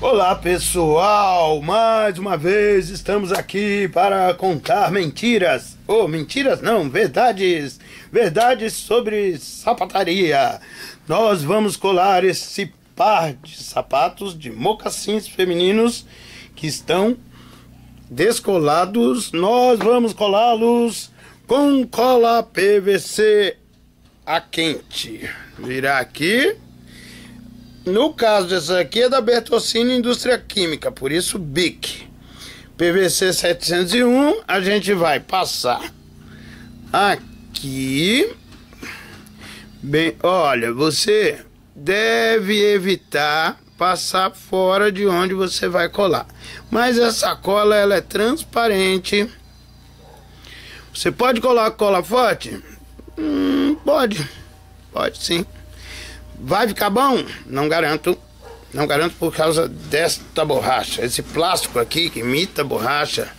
Olá pessoal, mais uma vez estamos aqui para contar mentiras. Ou oh, mentiras não, verdades. Verdades sobre sapataria. Nós vamos colar esse par de sapatos de mocassins femininos que estão descolados. Nós vamos colá-los com cola PVC a quente. Virar aqui. No caso dessa aqui é da Bertocini Indústria Química, por isso BIC. PVC 701, a gente vai passar aqui. Bem, olha, você deve evitar passar fora de onde você vai colar. Mas essa cola ela é transparente. Você pode colar cola forte? Hum, pode. Pode sim. Vai ficar bom? Não garanto. Não garanto por causa desta borracha. Esse plástico aqui que imita borracha.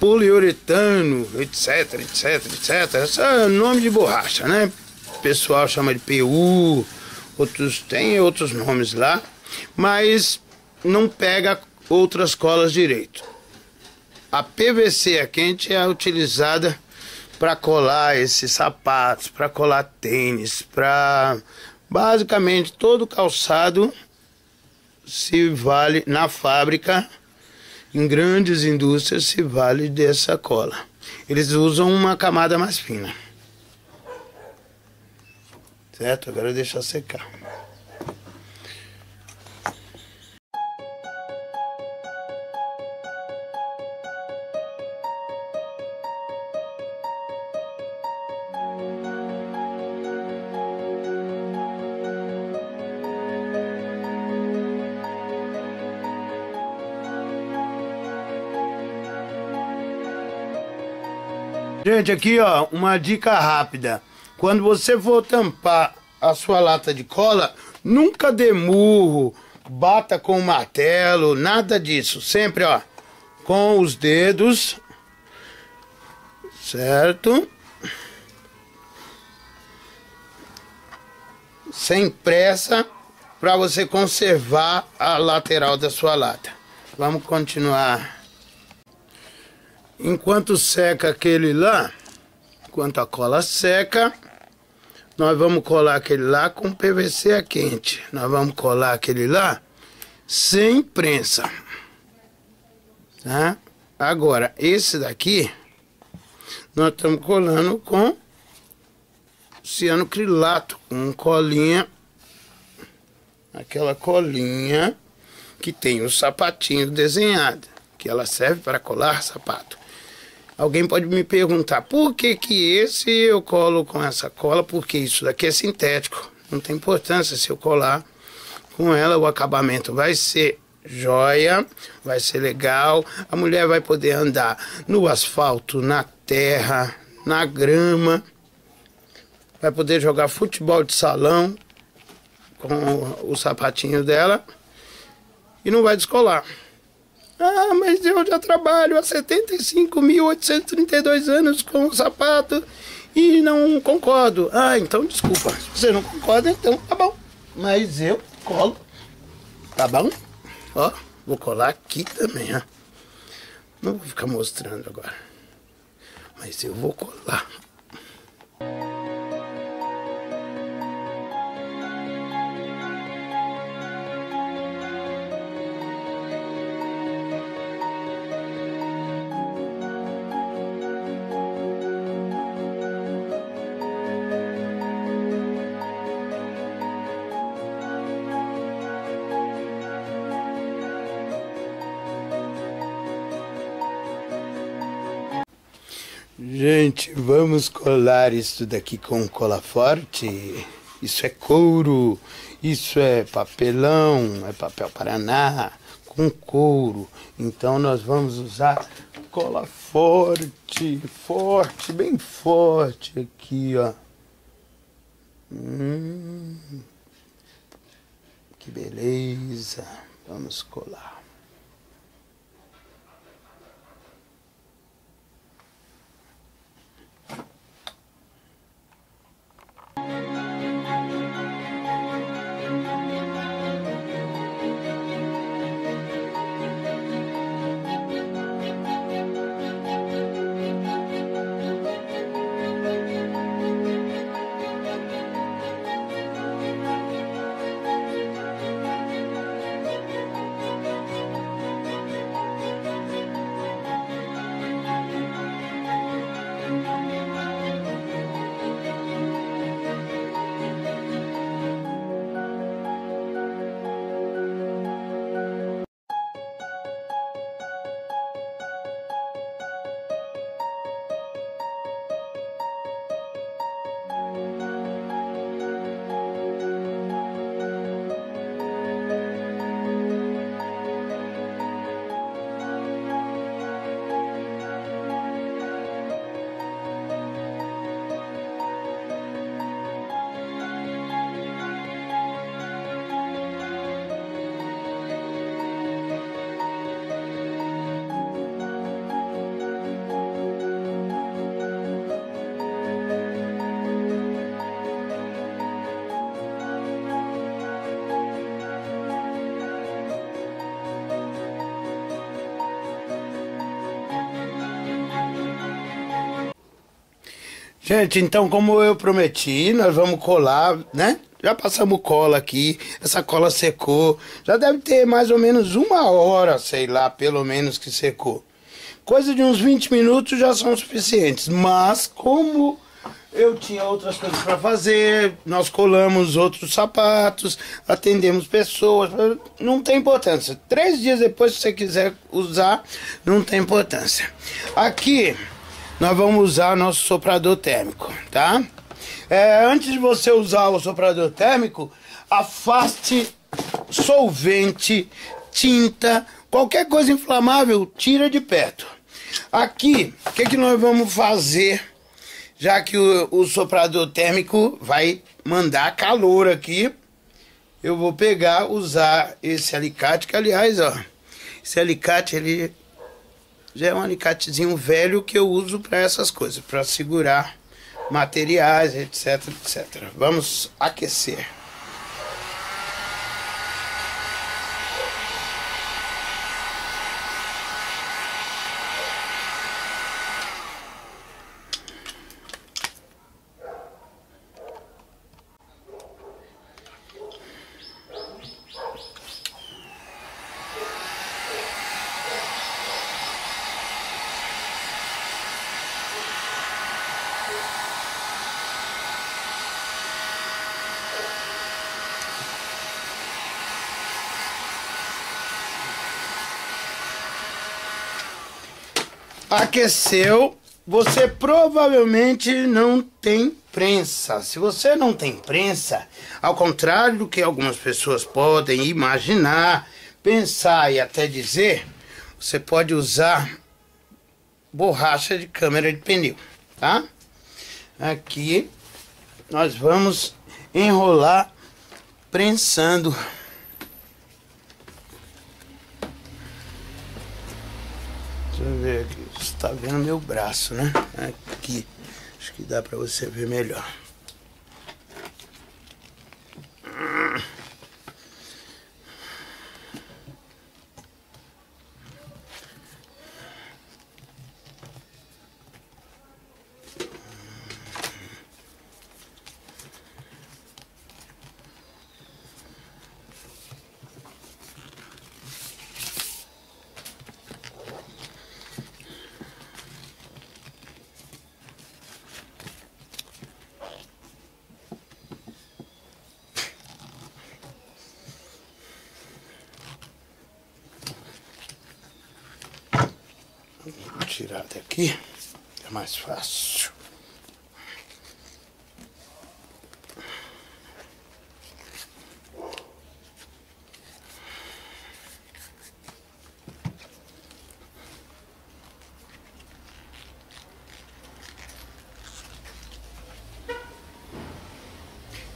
Poliuretano, etc, etc, etc. Esse é nome de borracha, né? O pessoal chama de PU, outros tem outros nomes lá, mas não pega outras colas direito. A PVC a quente é utilizada para colar esses sapatos, para colar tênis, para basicamente todo calçado se vale na fábrica, em grandes indústrias se vale dessa cola. Eles usam uma camada mais fina. Certo? Agora deixa secar. Gente, aqui ó, uma dica rápida. Quando você for tampar a sua lata de cola, nunca dê murro, bata com o martelo, nada disso. Sempre ó, com os dedos, certo? Sem pressa, para você conservar a lateral da sua lata. Vamos continuar Enquanto seca aquele lá, enquanto a cola seca, nós vamos colar aquele lá com PVC a quente. Nós vamos colar aquele lá sem prensa. Tá? Agora, esse daqui, nós estamos colando com cianocrilato, com colinha, aquela colinha que tem o sapatinho desenhado, que ela serve para colar sapato. Alguém pode me perguntar, por que que esse eu colo com essa cola? Porque isso daqui é sintético. Não tem importância se eu colar com ela, o acabamento vai ser joia, vai ser legal. A mulher vai poder andar no asfalto, na terra, na grama. Vai poder jogar futebol de salão com o sapatinho dela e não vai descolar. Ah, mas eu já trabalho há 75.832 anos com o sapato e não concordo. Ah, então desculpa. Se você não concorda, então tá bom. Mas eu colo. Tá bom? Ó, vou colar aqui também, ó. Não vou ficar mostrando agora. Mas eu vou colar. Gente, vamos colar isso daqui com cola forte. Isso é couro, isso é papelão, é papel paraná com couro. Então nós vamos usar cola forte, forte, bem forte aqui, ó. Hum, que beleza. Vamos colar. Gente, então como eu prometi, nós vamos colar, né? Já passamos cola aqui, essa cola secou. Já deve ter mais ou menos uma hora, sei lá, pelo menos que secou. Coisa de uns 20 minutos já são suficientes. Mas como eu tinha outras coisas para fazer, nós colamos outros sapatos, atendemos pessoas, não tem importância. Três dias depois, se você quiser usar, não tem importância. Aqui nós vamos usar nosso soprador térmico, tá? É, antes de você usar o soprador térmico, afaste solvente, tinta, qualquer coisa inflamável, tira de perto. Aqui, o que, que nós vamos fazer? Já que o, o soprador térmico vai mandar calor aqui, eu vou pegar, usar esse alicate, que aliás, ó, esse alicate ele já é um alicatezinho velho que eu uso para essas coisas, para segurar materiais, etc, etc. Vamos aquecer. Aqueceu, você provavelmente não tem prensa. Se você não tem prensa, ao contrário do que algumas pessoas podem imaginar, pensar e até dizer, você pode usar borracha de câmera de pneu, tá? Aqui nós vamos enrolar prensando Deixa eu ver aqui. Você tá vendo meu braço, né? Aqui. Acho que dá pra você ver melhor. Vou tirar daqui, é mais fácil.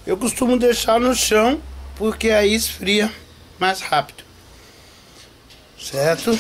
Eu costumo deixar no chão porque aí esfria mais rápido. Certo?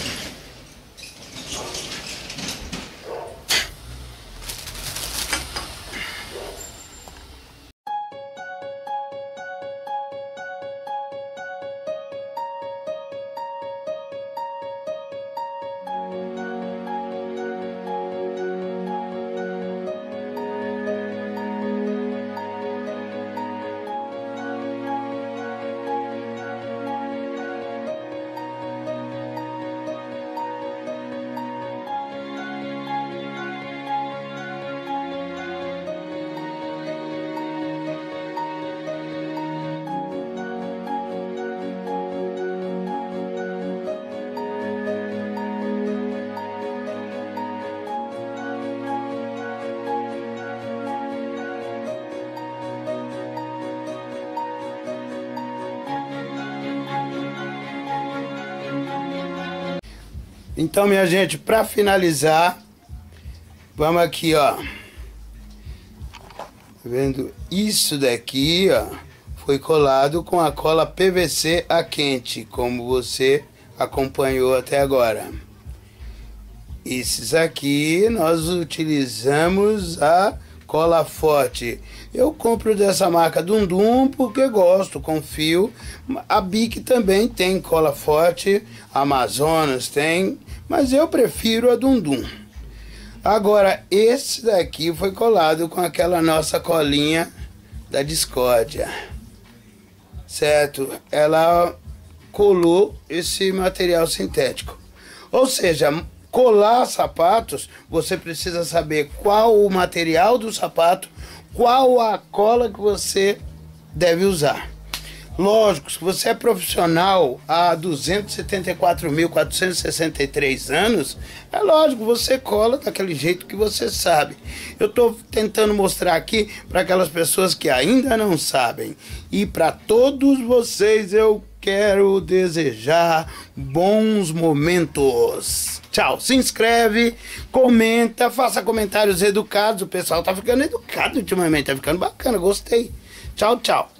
Então, minha gente, para finalizar, vamos aqui, ó. Tá vendo? Isso daqui, ó, foi colado com a cola PVC a quente, como você acompanhou até agora. Esses aqui nós utilizamos a cola forte. Eu compro dessa marca Dundum porque gosto, confio. A Bic também tem cola forte, Amazonas tem, mas eu prefiro a Dundum. Agora, esse daqui foi colado com aquela nossa colinha da discórdia. Certo? Ela colou esse material sintético. Ou seja, colar sapatos, você precisa saber qual o material do sapato, qual a cola que você deve usar. Lógico, se você é profissional há 274.463 anos, é lógico, você cola daquele jeito que você sabe. Eu estou tentando mostrar aqui para aquelas pessoas que ainda não sabem. E para todos vocês eu quero desejar bons momentos. Tchau. Se inscreve, comenta, faça comentários educados. O pessoal tá ficando educado ultimamente, tá ficando bacana, gostei. Tchau, tchau.